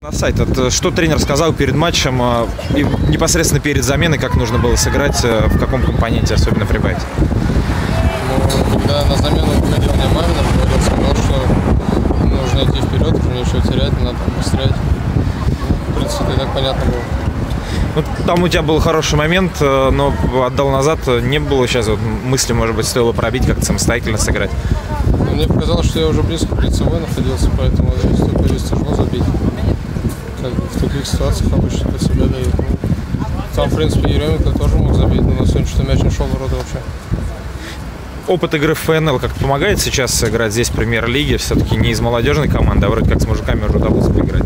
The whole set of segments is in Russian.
На сайт, э, что тренер сказал перед матчем э, и непосредственно перед заменой, как нужно было сыграть, э, в каком компоненте особенно прибавить? Ну, когда на замену выходил мне Маминов, говорил, сказал, что нужно идти вперед, ничего терять, надо быстрее. Ну, в принципе, и так понятно было. Ну, там у тебя был хороший момент, но отдал назад, не было сейчас вот мысли, может быть, стоило пробить, как-то самостоятельно сыграть. Но мне показалось, что я уже близко к лицевой находился, поэтому здесь тяжело забить. Таких ситуациях обычно по себя дают. Ну, там, в принципе, Еременко тоже мог забить, но на сегодняшний мяч не шел в ворота вообще. Опыт игры в ФНЛ как помогает сейчас играть здесь в премьер-лиге? Все-таки не из молодежной команды, а вроде как с мужиками уже удалось поиграть.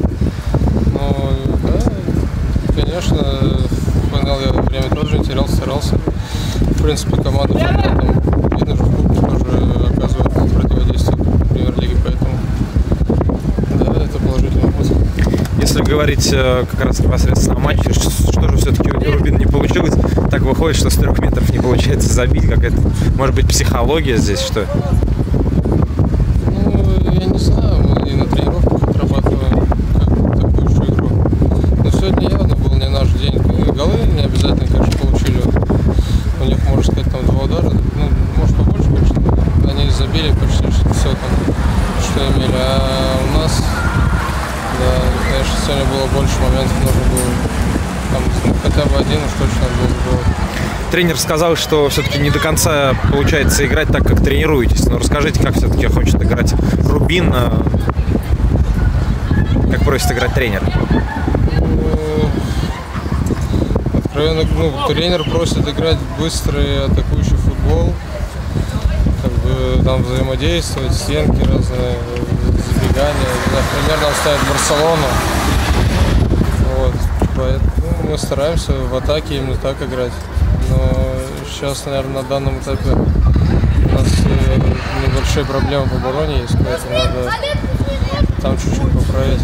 Ну, да, конечно, в ФНЛ я время тоже терял, старался. В принципе, команда там, видно же, в Кубке тоже оказывает противодействие премьер-лиги, поэтому да, это положительный опыт. Если говорить э, как раз непосредственно о матче, что же все-таки у Рубина не получилось? Так выходит, что с трех метров не получается забить. Какая-то, может быть, психология здесь, что? Ну, я не знаю, мы и на тренировках отрабатываем как такую же игру. Но сегодня явно был не наш день. И голы не обязательно, конечно, получили. У них, можно сказать, там два удара. Ну, может, побольше, конечно. но Они забили почти все там, что имели. А у нас, да, конечно, сегодня было больше моментов, нужно было там, хотя бы один уж точно был. Тренер сказал, что все-таки не до конца получается играть так, как тренируетесь. Но расскажите, как все-таки хочет играть Рубин, э, как просит играть тренер. Ну, Откровенно, ну, тренер просит играть быстрый атакующий футбол, как бы там взаимодействовать, стенки разные, забегания. Например, нам ставит Барселону. Вот. Поэтому мы стараемся в атаке именно так играть. Но сейчас, наверное, на данном этапе у нас э, небольшие проблемы в обороне есть, поэтому надо там чуть-чуть поправить.